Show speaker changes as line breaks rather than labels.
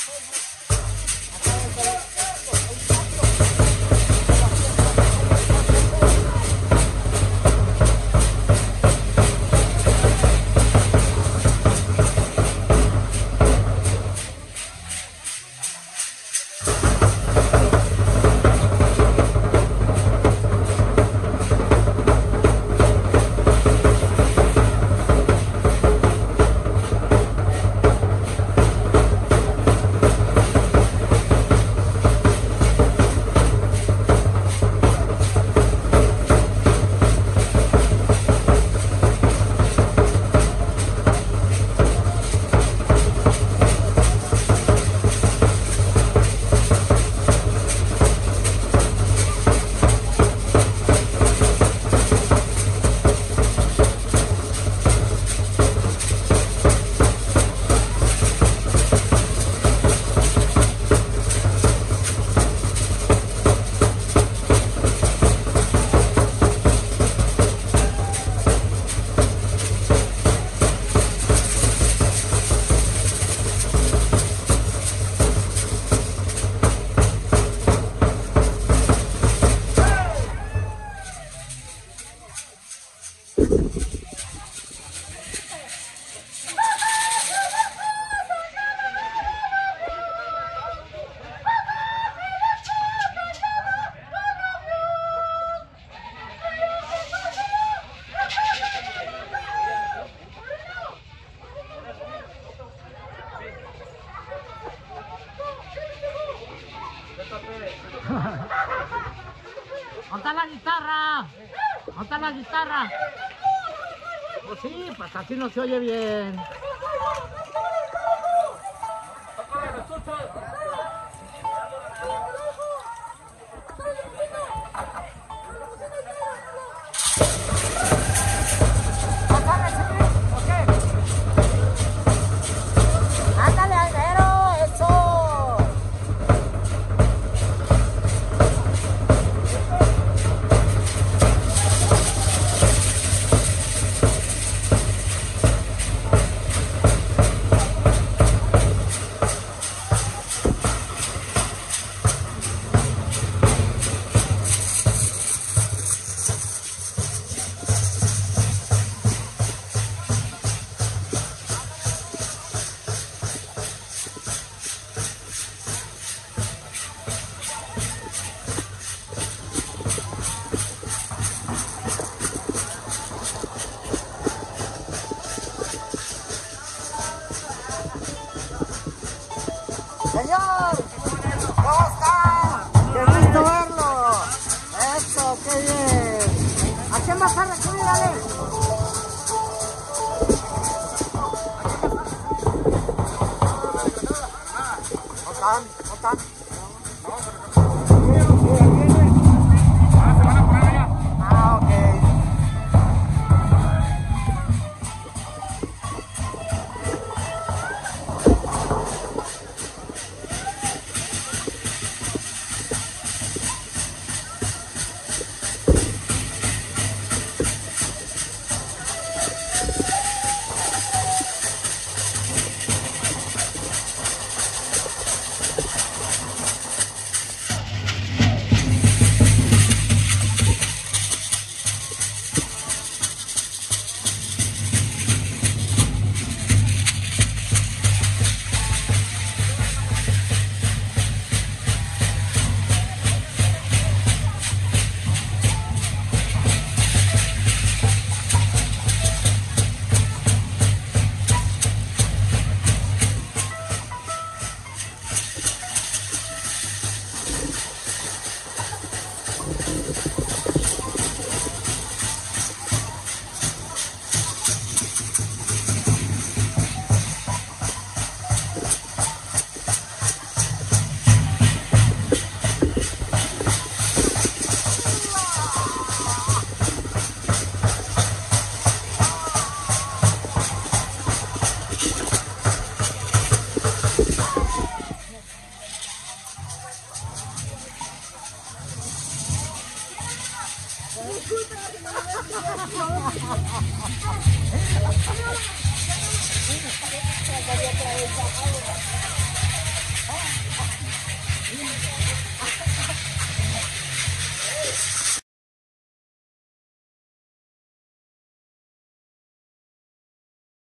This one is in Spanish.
Thank you. ¿Dónde está la guitarra? ¿Dónde está la guitarra? Pues sí, pues así no se oye bien. Señor, ¿cómo está? ¡Qué gusto verlo! Eso, qué bien. ¿A quién vas a recibir, Ale? ¿Cómo están? ¿Cómo están? Gracias.